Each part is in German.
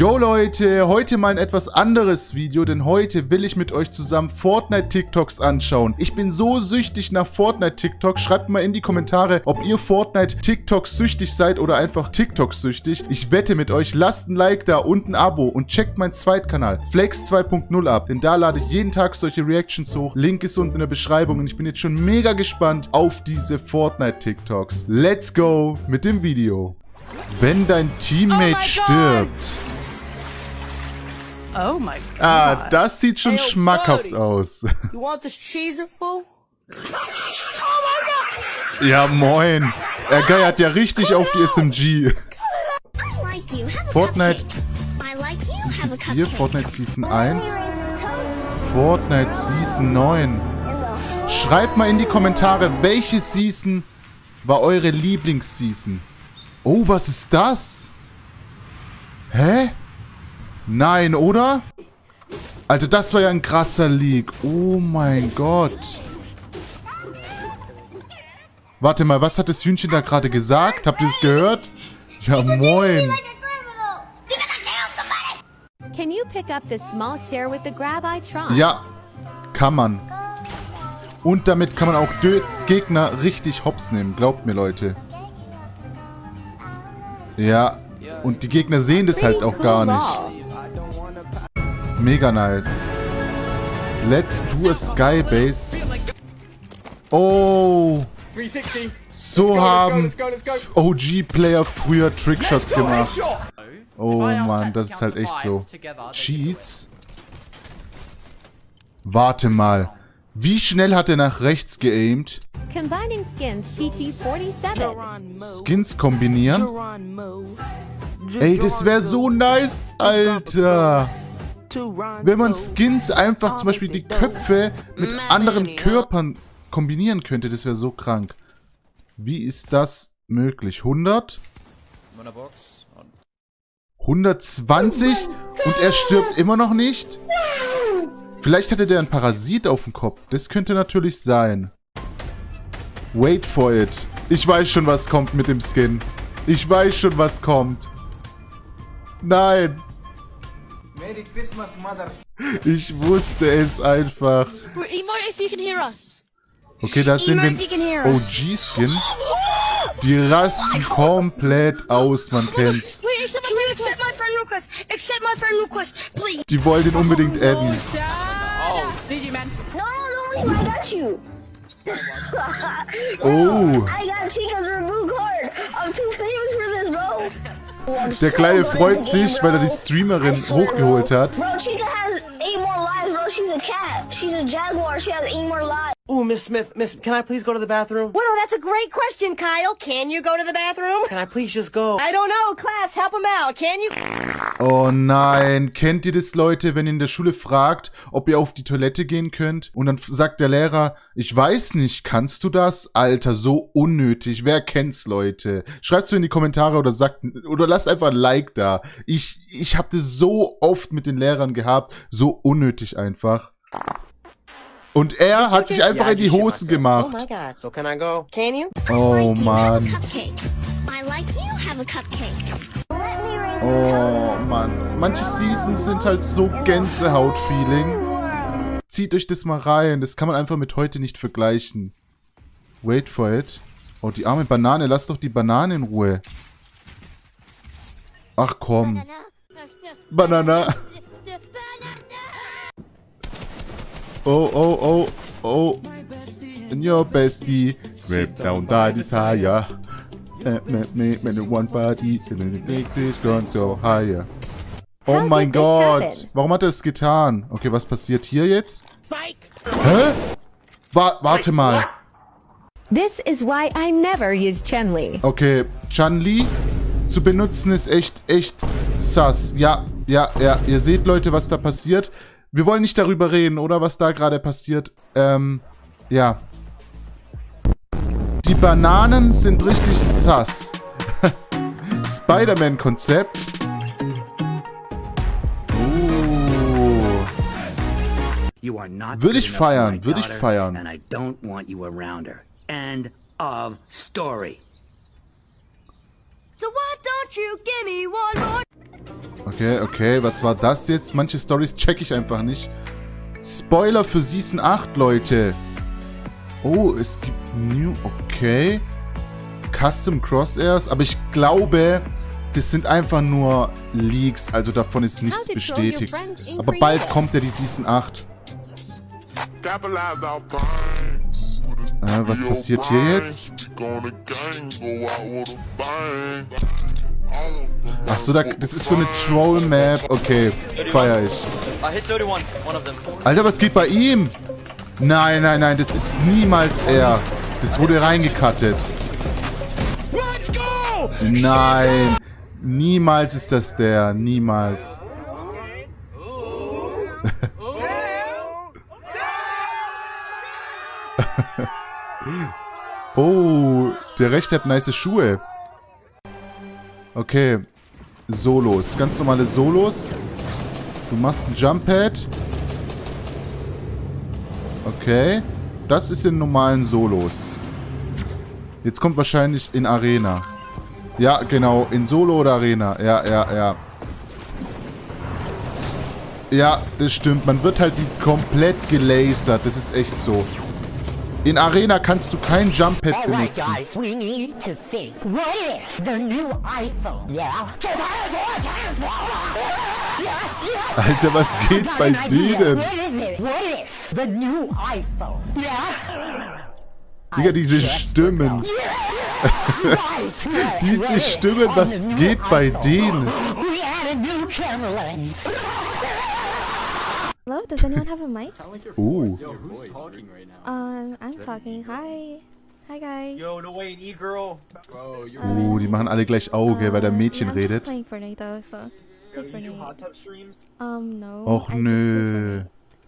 Jo Leute, heute mal ein etwas anderes Video, denn heute will ich mit euch zusammen Fortnite-TikToks anschauen. Ich bin so süchtig nach Fortnite-TikToks. Schreibt mal in die Kommentare, ob ihr Fortnite-TikToks süchtig seid oder einfach TikToks süchtig. Ich wette mit euch, lasst ein Like da und ein Abo und checkt meinen Zweitkanal, Flex 2.0 ab, denn da lade ich jeden Tag solche Reactions hoch. Link ist unten in der Beschreibung und ich bin jetzt schon mega gespannt auf diese Fortnite-TikToks. Let's go mit dem Video. Wenn dein Teammate Oh stirbt... Oh my god. Ah, das sieht schon Hey, yo, schmackhaft aus. You want this cheese fool? Ja, moin. Er geiert ja richtig auf die SMG. like Fortnite cupcake. I like you. Have a Season 4, cupcake. Fortnite Season 1, Fortnite Season 9. Schreibt mal in die Kommentare, welche Season war eure Lieblingsseason? Oh, was ist das? Hä? Nein, oder? Alter, das war ja ein krasser Leak. Oh mein Gott. Warte mal, was hat das Hühnchen da gerade gesagt? Habt ihr es gehört? Ja, moin. Ja, kann man. Und damit kann man auch Dö Gegner richtig hops nehmen. Glaubt mir, Leute. Ja, und die Gegner sehen das halt auch gar nicht. Mega nice. Let's do a Skybase. Oh, 360. so haben OG-Player früher Trickshots gemacht. Oh Mann, das ist halt echt so. Cheats? Warte mal. Wie schnell hat er nach rechts geaimt? Combining skins PT47. Geronimo. Skins kombinieren? Ey, das wäre so nice, Alter. Wenn man Skins einfach zum Beispiel die Köpfe mit anderen Körpern kombinieren könnte, das wäre so krank. Wie ist das möglich? 100? 120? Und er stirbt immer noch nicht? Vielleicht hatte der einen Parasit auf dem Kopf. Das könnte natürlich sein. Wait for it. Ich weiß schon, was kommt mit dem Skin. Ich weiß schon, was kommt. Nein. Merry Christmas, Mother. Ich wusste es einfach. We're emo if you can hear us. Okay, da sehen wir OG-Skin. Die rasten komplett aus, man kennt's. Die wollen den unbedingt adden. Oh, Der Kleine freut sich, weil er die Streamerin hochgeholt hat. Ooh, Miss Smith, Miss, can I please go to the bathroom? Well, that's a great question, Kyle. Can you go to the bathroom? Can I please just go? I don't know. Class, help him out. Can you? Oh nein, kennt ihr das, Leute, wenn ihr in der Schule fragt, ob ihr auf die Toilette gehen könnt? Und dann sagt der Lehrer, ich weiß nicht, kannst du das? Alter, so unnötig. Wer kennt's, Leute? Schreibt's mir in die Kommentare oder sagt, oder lasst einfach ein Like da. Ich, ich hab das so oft mit den Lehrern gehabt, so unnötig einfach. Und er hat sich einfach in die Hosen Oh gemacht. my god. So can I go? Can you? Oh Mann. cupcake. I like you. Have a cupcake. Let me raise the Oh Mann. Manche Seasons sind halt so Gänsehaut-Feeling. Zieht euch das mal rein. Das kann man einfach mit heute nicht vergleichen. Wait for it. Oh, die arme Banane. Lass doch die Banane in Ruhe. Ach komm. Banana. Oh, oh, oh, oh. And your bestie. Rip down die desire. Eh, me, me, me, the one body. Makes this gone so higher. Oh How mein did this Gott. Warum hat er es getan? Okay, was passiert hier jetzt? Hä? Wa warte mal. This is why I never use Chun-Li. Okay, Chun-Li zu benutzen ist echt, echt sass. Ja, ja, ja. Ihr seht, Leute, was da passiert. Wir wollen nicht darüber reden, oder? Was da gerade passiert. Ähm, ja. Die Bananen sind richtig sass. Spider-Man-Konzept. Not Würde ich feiern, würde ich feiern. And I don't want you around her. End of story. So why don't you give me one more? Okay, okay, was war das jetzt? Manche Stories check ich einfach nicht. Spoiler für Season 8, Leute. Oh, es gibt New... Okay. Custom Crosshairs. Aber ich glaube, das sind einfach nur Leaks. Also davon ist nichts bestätigt. Aber bald kommt ja die Season 8. Capitalize our prime. Äh, was passiert hier jetzt? Gonna gang, go out with a bang. Ach so, da, das ist so eine Troll-Map. Okay, feier ich. I hit 31, one of them. Alter, was geht bei ihm? Nein, nein, nein, das ist niemals er. Das wurde reingekattet. Nein. Niemals ist das der. Niemals. oh, der Rechte hat nice Schuhe. Okay. Solos. Ganz normale Solos. Du machst ein Jump Pad. Okay. Das ist in normalen Solos. Jetzt kommt wahrscheinlich in Arena. Ja, genau. In Solo oder Arena. Ja, ja, ja. Ja, das stimmt. Man wird halt die komplett gelasert. Das ist echt so. In Arena kannst du kein Jump Pad benutzen. Alter, was geht bei denen? What is it? What if the new iPhone? Yeah. Digga, diese Stimmen. Diese Stimmen, was geht bei iPhone, denen? We add a new camera lens. Hello, does anyone have a mic? Oh. Um, I'm talking. Hi. Hi guys. Yo, no way, e-girl. Oh, die machen alle gleich Auge, weil der Uh, Mädchen I'm just redet. playing Fortnite though, so. Play You do hot tub streams? Um, no. Och I just nö.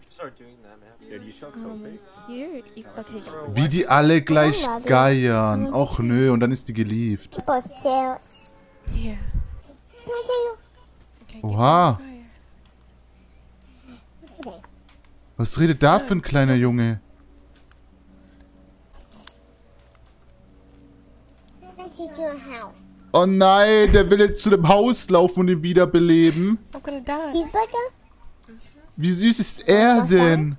Start doing that, man. Dude, you should play Fortnite. Um, you're, you, okay. go. Wie die alle gleich geiern. Och nö, und dann ist die geliebt. Oha. Was redet da für ein kleiner Junge? Oh nein, der will jetzt zu dem Haus laufen und ihn wiederbeleben. I'm gonna die. Wie süß ist er denn?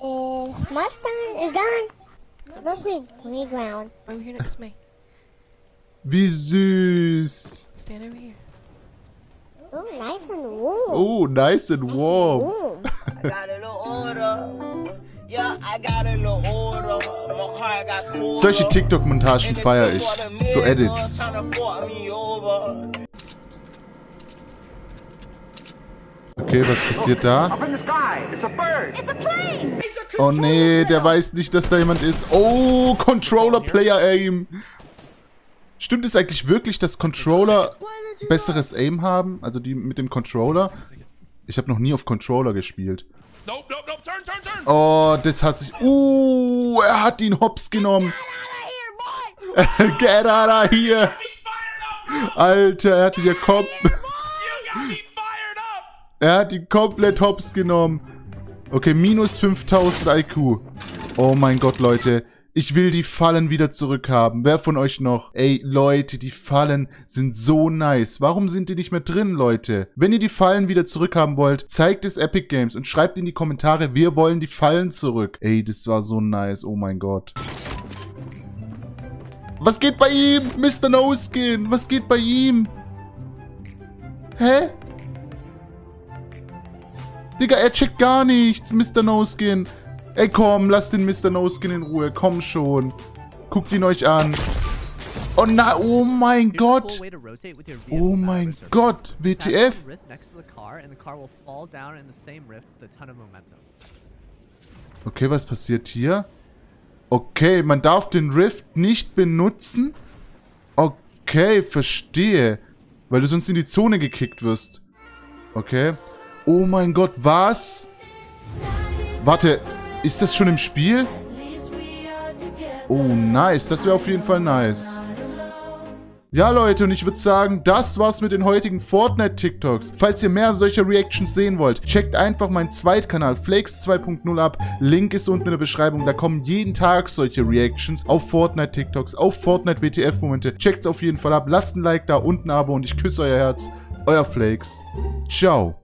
My son is done. Look at playground. Over here next to me. Wie süß. Stand over here. Oh, nice and warm. Oh, nice and warm. Warm. I got a little order. Yeah, I got a little order. My car got cool. Solche TikTok-Montagen feiere ich. So Edits. Okay, was passiert da? Oh nee, der weiß nicht, dass da jemand ist. Oh, Controller Player Aim. Stimmt es eigentlich wirklich, dass Controller besseres Aim haben? Also die mit dem Controller? Ich habe noch nie auf Controller gespielt. Oh, das hasse ich. Uh, er hat ihn hops genommen. Get out of here. Alter, er hat ihn ja kom Er hat ihn komplett hops genommen. Okay, minus 5000 IQ. Oh mein Gott, Leute. Ich will die Fallen wieder zurückhaben. Wer von euch noch? Ey, Leute, die Fallen sind so nice. Warum sind die nicht mehr drin, Leute? Wenn ihr die Fallen wieder zurückhaben wollt, zeigt es Epic Games und schreibt in die Kommentare, wir wollen die Fallen zurück. Ey, das war so nice. Oh mein Gott. Was geht bei ihm? Mr. No Skin. Was geht bei ihm? Hä? Digga, er checkt gar nichts, Mr. No Skin. Ey, komm, lasst den Mr. No Skin in Ruhe. Komm schon. Guckt ihn euch an. Oh nein, oh mein Gott. Oh mein Gott, WTF. Okay, was passiert hier? Okay, man darf den Rift nicht benutzen? Okay, verstehe. Weil du sonst in die Zone gekickt wirst. Okay. Oh mein Gott, was? Warte, ist das schon im Spiel? Oh, nice. Das wäre auf jeden Fall nice. Ja, Leute, und ich würde sagen, das war's mit den heutigen Fortnite-TikToks. Falls ihr mehr solcher Reactions sehen wollt, checkt einfach meinen Zweitkanal Flakes 2.0 ab. Link ist unten in der Beschreibung. Da kommen jeden Tag solche Reactions auf Fortnite-TikToks, auf Fortnite-WTF-Momente. Checkt's auf jeden Fall ab. Lasst ein Like da und ein Abo und ich küsse euer Herz. Euer Flakes. Ciao.